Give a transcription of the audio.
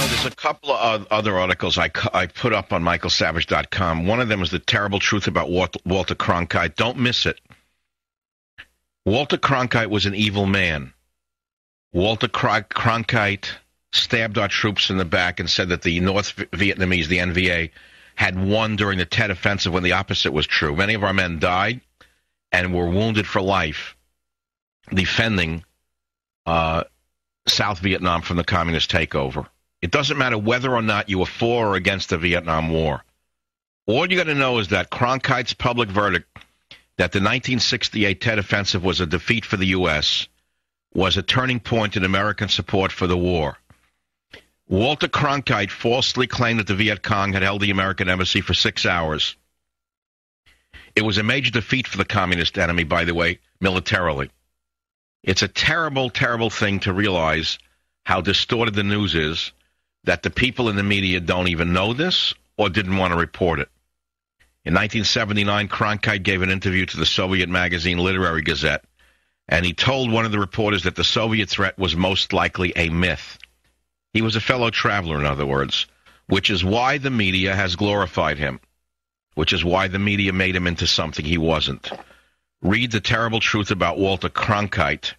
know, there's a couple of other articles I, I put up on michaelsavage.com. One of them is the terrible truth about Walter Cronkite. Don't miss it. Walter Cronkite was an evil man. Walter Cronkite stabbed our troops in the back and said that the North Vietnamese, the NVA, had won during the Tet Offensive when the opposite was true. Many of our men died and were wounded for life defending uh, South Vietnam from the communist takeover. It doesn't matter whether or not you were for or against the Vietnam War. All you got to know is that Cronkite's public verdict that the 1968 Tet Offensive was a defeat for the U.S. was a turning point in American support for the war. Walter Cronkite falsely claimed that the Viet Cong had held the American embassy for six hours. It was a major defeat for the communist enemy, by the way, militarily. It's a terrible, terrible thing to realize how distorted the news is that the people in the media don't even know this or didn't want to report it. In 1979, Cronkite gave an interview to the Soviet magazine Literary Gazette, and he told one of the reporters that the Soviet threat was most likely a myth. He was a fellow traveler, in other words, which is why the media has glorified him, which is why the media made him into something he wasn't. Read the terrible truth about Walter Cronkite